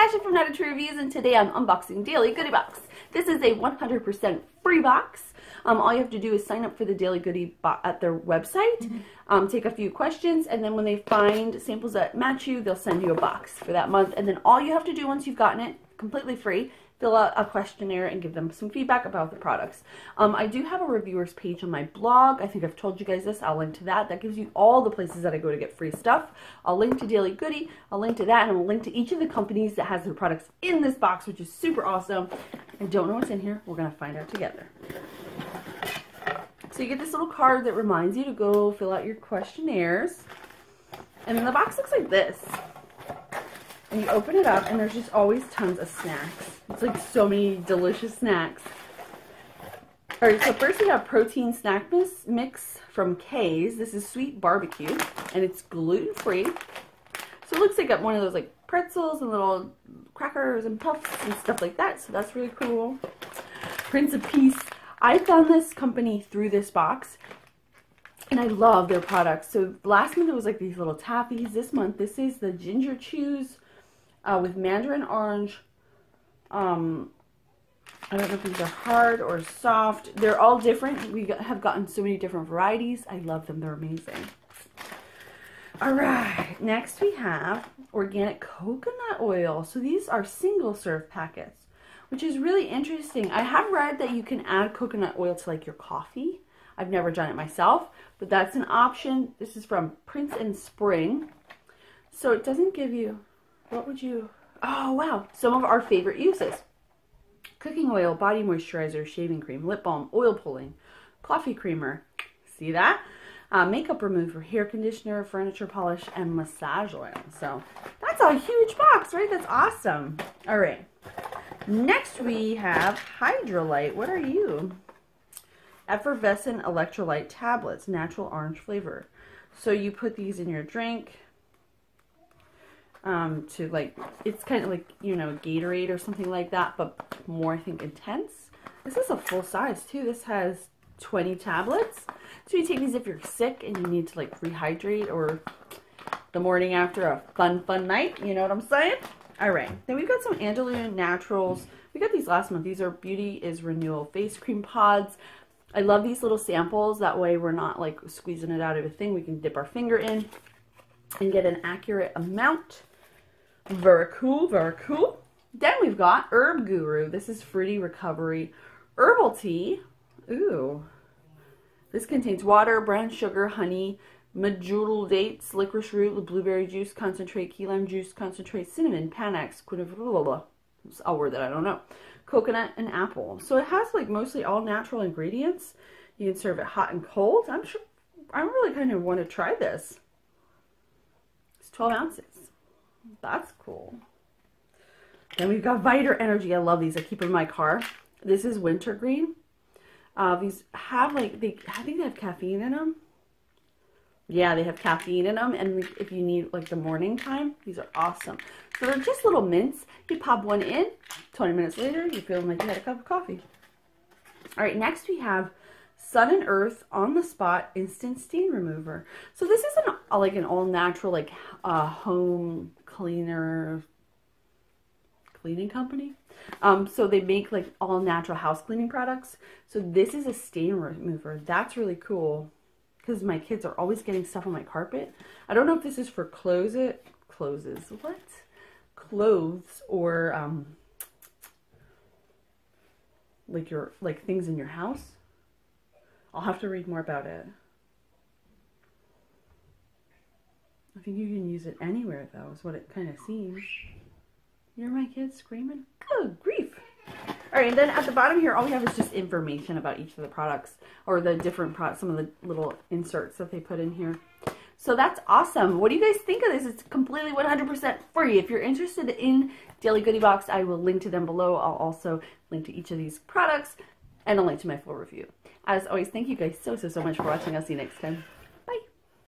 Asheli from Not a Tree Reviews, and today I'm unboxing Daily Goodie Box. This is a 100% free box. Um, all you have to do is sign up for the Daily Goodie box at their website, mm -hmm. um, take a few questions, and then when they find samples that match you, they'll send you a box for that month. And then all you have to do once you've gotten it, completely free, fill out a questionnaire and give them some feedback about the products. Um, I do have a reviewers page on my blog. I think I've told you guys this. I'll link to that. That gives you all the places that I go to get free stuff. I'll link to Daily Goodie. I'll link to that, and I'll link to each of the companies that has their products in this box, which is super awesome. I don't know what's in here. We're going to find out together. So you get this little card that reminds you to go fill out your questionnaires. And then the box looks like this. And you open it up, and there's just always tons of snacks. It's like so many delicious snacks. Alright, so first we have protein snack mix, from Kay's. This is sweet barbecue, and it's gluten-free. So it looks like one of those like pretzels and little crackers and puffs and stuff like that. So that's really cool. Prince of Peace. I found this company through this box and I love their products. So last month it was like these little taffies. This month this is the ginger chews uh, with mandarin orange. Um, I don't know if these are hard or soft. They're all different. We have gotten so many different varieties. I love them. They're amazing. All right. Next we have organic coconut oil. So these are single serve packets, which is really interesting. I have read that you can add coconut oil to like your coffee. I've never done it myself, but that's an option. This is from Prince and Spring. So it doesn't give you what would you... Oh, wow. Some of our favorite uses. Cooking oil, body moisturizer, shaving cream, lip balm, oil pulling, coffee creamer. See that? Uh, makeup remover, hair conditioner, furniture polish, and massage oil. So that's a huge box, right? That's awesome. All right. Next we have Hydralyte. What are you? Effervescent electrolyte tablets, natural orange flavor. So you put these in your drink um, to like, it's kind of like, you know, Gatorade or something like that, but more, I think, intense. This is a full size too. This has 20 tablets. So you take these if you're sick and you need to like rehydrate or the morning after a fun, fun night. You know what I'm saying? All right. Then we've got some Andalou Naturals. We got these last month. These are Beauty is Renewal Face Cream Pods. I love these little samples. That way we're not like squeezing it out of a thing. We can dip our finger in and get an accurate amount. Very cool, very cool. Then we've got Herb Guru. This is Fruity Recovery Herbal Tea. Ooh. This contains water, brown sugar, honey, medjool dates, licorice root, blueberry juice concentrate, key lime juice concentrate, cinnamon, panax, quinine, it's a word that I don't know, coconut, and apple. So it has like mostly all natural ingredients. You can serve it hot and cold. I'm sure, I really kind of want to try this. It's 12 ounces. That's cool. Then we've got Viter Energy. I love these. I keep in my car. This is wintergreen. Uh, these have like, they, I think they have caffeine in them. Yeah, they have caffeine in them. And if you need like the morning time, these are awesome. So they're just little mints. You pop one in, 20 minutes later, you feel like you had a cup of coffee. All right, next we have Sun and Earth on the spot instant stain remover. So this is an like an all natural like uh, home cleaner cleaning company. Um, so they make like all natural house cleaning products. So this is a stain remover. That's really cool because my kids are always getting stuff on my carpet. I don't know if this is for clothes it closes what clothes or um, like your like things in your house. I'll have to read more about it. I think you can use it anywhere, though, is what it kind of seems. You hear my kids screaming? Good grief. All right, and then at the bottom here, all we have is just information about each of the products or the different products, some of the little inserts that they put in here. So that's awesome. What do you guys think of this? It's completely 100% free. If you're interested in Daily Goodie Box, I will link to them below. I'll also link to each of these products and a link to my full review. As always, thank you guys so, so, so much for watching. I'll see you next time.